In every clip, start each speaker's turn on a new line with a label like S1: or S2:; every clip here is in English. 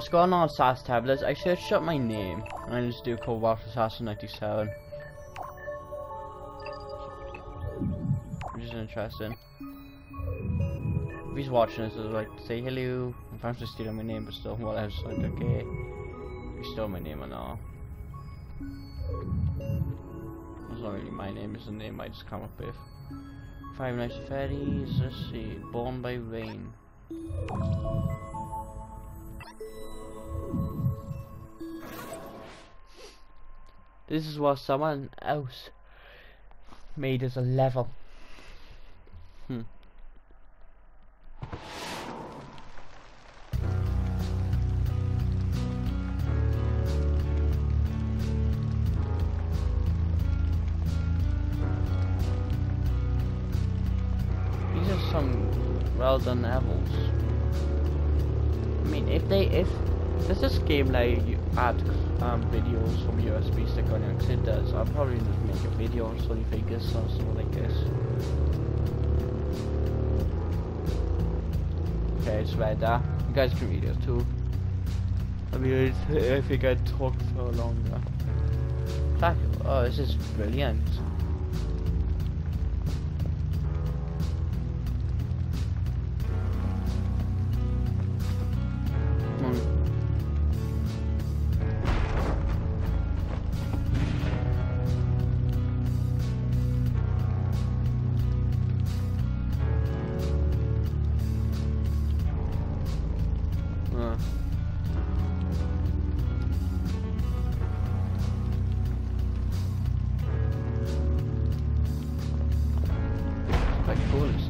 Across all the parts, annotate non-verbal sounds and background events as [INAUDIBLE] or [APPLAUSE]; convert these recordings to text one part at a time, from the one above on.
S1: what's going on, SAS tablets? I should shut my name and I just do Cobalt Assassin 97. Which is interesting. If he's watching this, I'd like to say hello. I'm just stealing my name, but still, well, I was like, okay, you stole my name or not. It's not really my name, it's the name I just come up with. Five Nights at Freddy's, let's see, Born by Rain. This is what someone else made as a level. Hmm. These are some well done levels. I mean, if they if this is game like you add um, videos from USB stick on it, it does, I'll probably just make a video on Sony Vegas or something like this. Okay, it's right there. You guys can read it too. I mean, I think I talked for longer. Fuck, oh, this is brilliant. Quite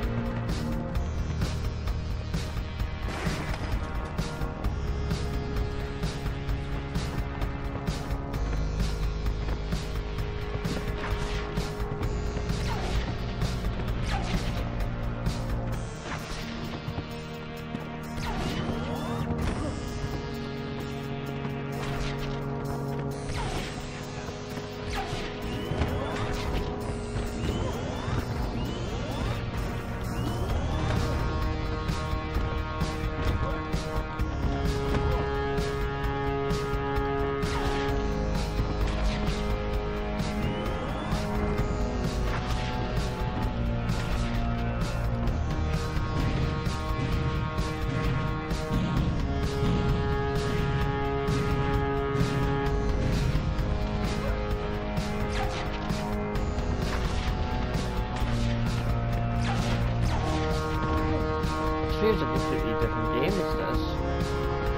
S1: Feels a completely different game, is this?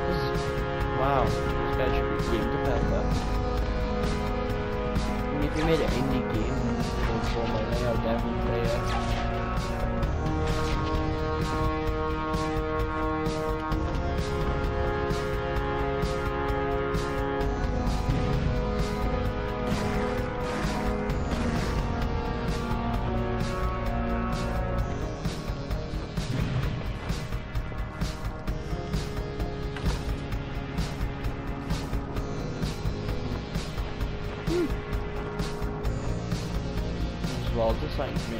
S1: This is, wow, this guy should be game developer. I mean, if you made an indie game for for my I'll definitely play it. The me.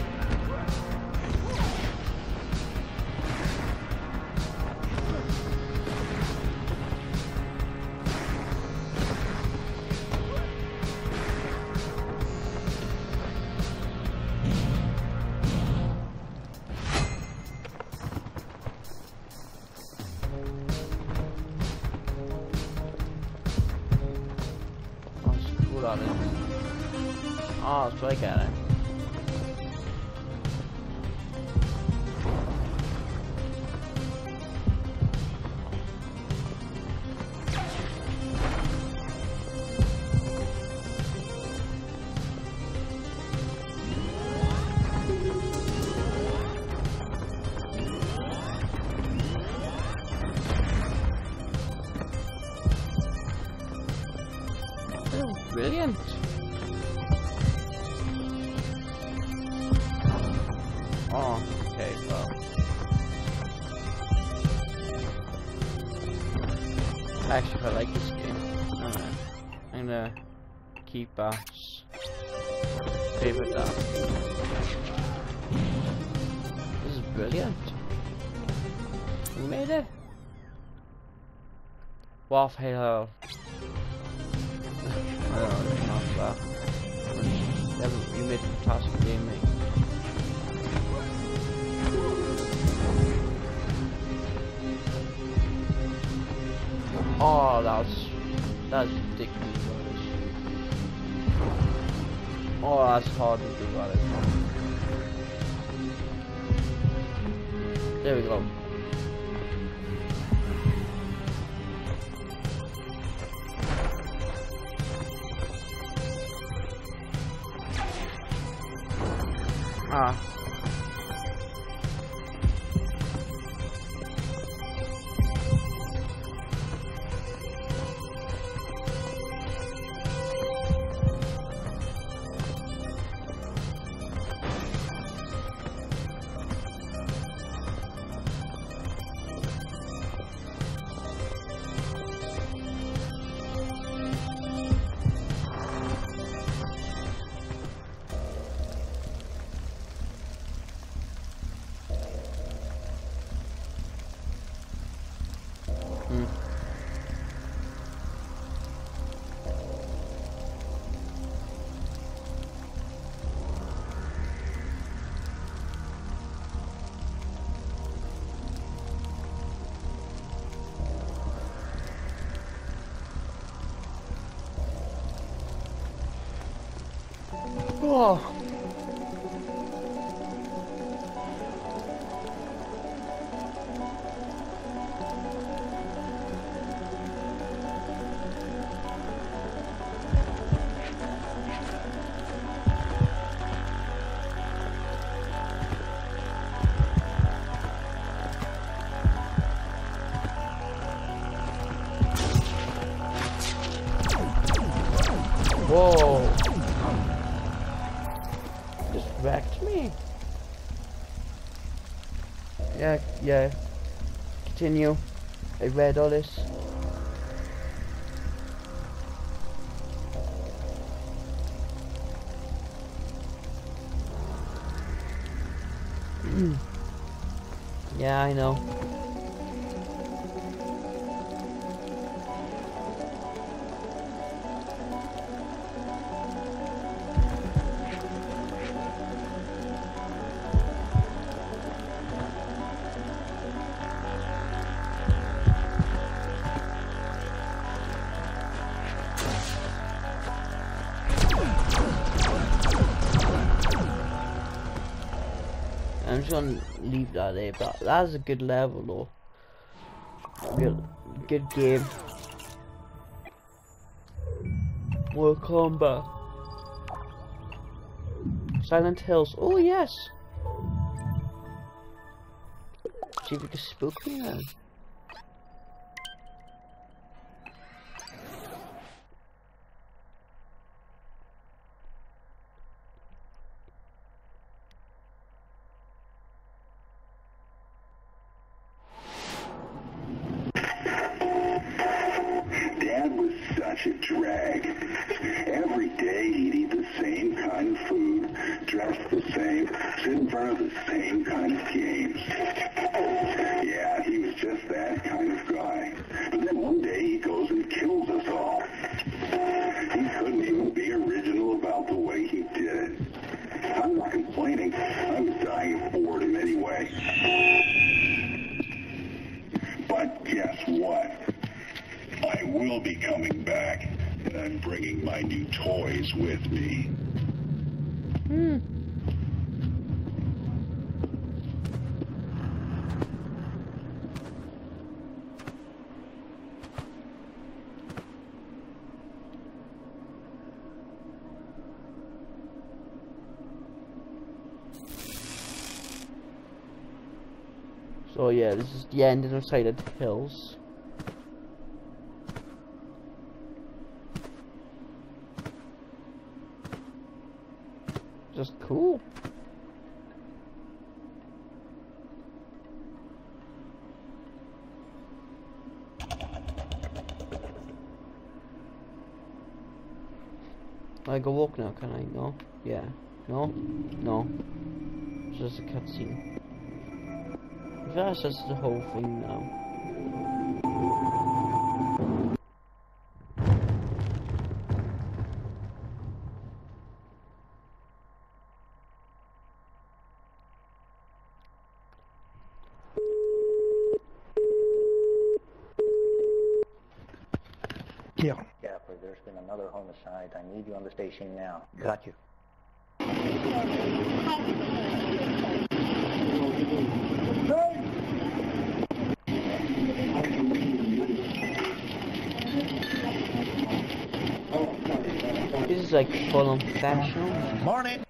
S1: Oh, so I got it. Oh, okay, well. Actually, I like this game. I'm gonna keep us favorite up. This is brilliant. We made it. Wolf Halo. Yeah, you made a fantastic game, mate. Oh, that's ridiculous. Oh, that's hard to do. There we go. Whoa. Continue. I read all this. [CLEARS THROAT] yeah, I know. I'm just gonna leave that there, but that's a good level though. Good, good game. More combat. Silent Hills. Oh yes. See if we can spook
S2: toys with me. Hmm.
S1: So yeah, this is the end of the Silent Hills. Cool. I go walk now, can I? No? Yeah. No? No. It's just a cutscene. That's just the whole thing now.
S3: Yeah,
S4: Gaffer, there's been another homicide. I need you on the station now.
S3: got you.
S1: This is like full on professional.
S3: Morning.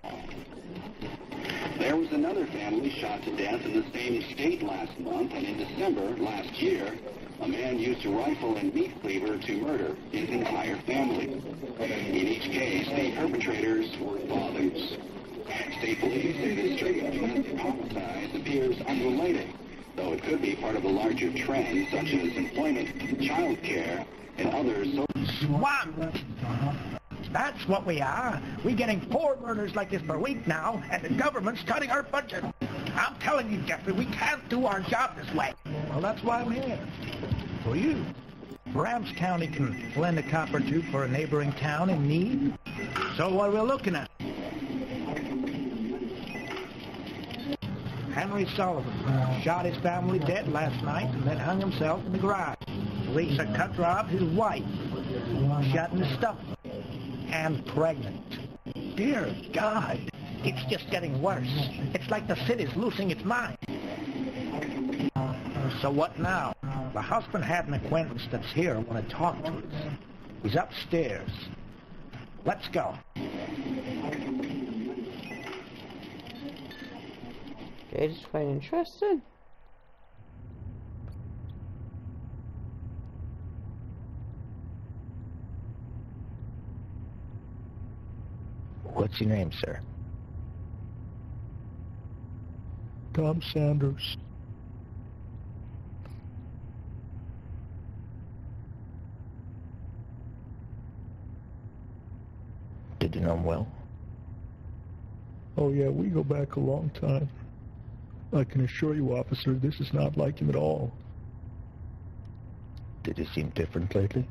S2: There was another family shot to death in the same state last month, and in December last year, a man used a rifle and meat cleaver to murder his entire family. In each case, the perpetrators were fathers. State police say the string of domestic homicides appears unrelated, though it could be part of a larger trend such as employment, child care, and other social.
S3: That's what we are. We're getting four murders like this per week now, and the government's cutting our budget. I'm telling you, Jeffrey, we can't do our job this way. Well, that's why I'm here. For you. Rams County can lend a cop or two for a neighboring town in need. So what we're we looking at? Henry Sullivan shot his family dead last night and then hung himself in the garage. Lisa cut robbed his wife, shot in the stomach, and pregnant. Dear God, it's just getting worse. It's like the city's losing its mind. So what now? The husband had an acquaintance that's here want to talk to us. He's upstairs. Let's go.
S1: Okay, just is quite interesting.
S4: What's your name, sir?
S3: Tom Sanders.
S4: Did you know him well?
S5: Oh yeah, we go back a long time. I can assure you, officer, this is not like him at all.
S4: Did he seem different lately?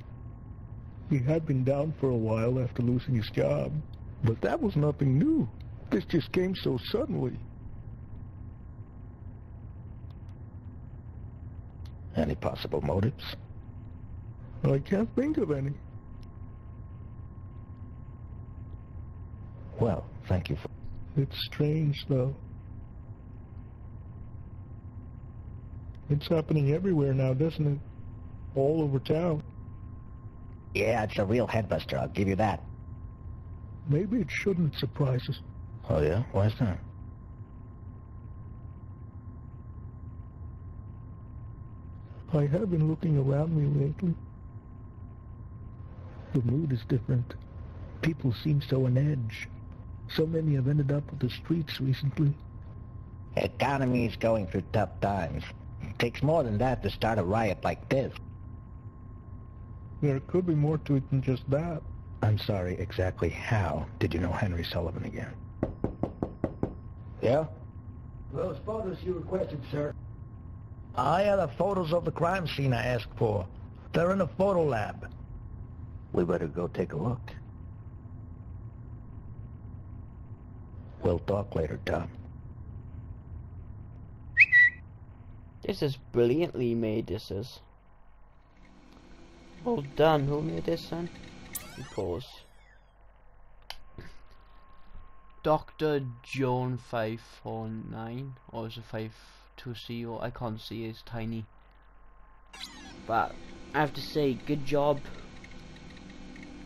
S5: He had been down for a while after losing his job, but that was nothing new. This just came so suddenly.
S4: Any possible motives?
S5: I can't think of any.
S4: Well, thank you for...
S5: It's strange, though. It's happening everywhere now, doesn't it? All over town.
S4: Yeah, it's a real headbuster, I'll give you that.
S5: Maybe it shouldn't surprise us.
S4: Oh, yeah? Why's that?
S5: I have been looking around me lately. The mood is different. People seem so on edge. So many have ended up on the streets recently.
S4: Economy's going through tough times. It takes more than that to start a riot like this.
S5: There could be more to it than just that.
S4: I'm sorry, exactly how did you know Henry Sullivan again? Yeah?
S3: Those photos you requested, sir. Ah, I are the photos of the crime scene I asked for. They're in the photo lab.
S4: We better go take a look. We'll talk later, Tom.
S1: This is brilliantly made, this is. Well done, who made this then? Pause. Dr. Joan 549 or is it 520? I can't see, it's tiny. But I have to say, good job.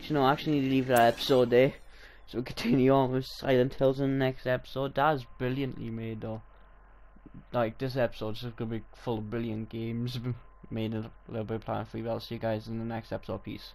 S1: You know, I actually need to leave that episode there. So we continue on with Silent Hills in the next episode. That is brilliantly made though. like this episode's just gonna be full of brilliant games [LAUGHS] made a LittleBigPlanet Free. I'll see you guys in the next episode. Peace.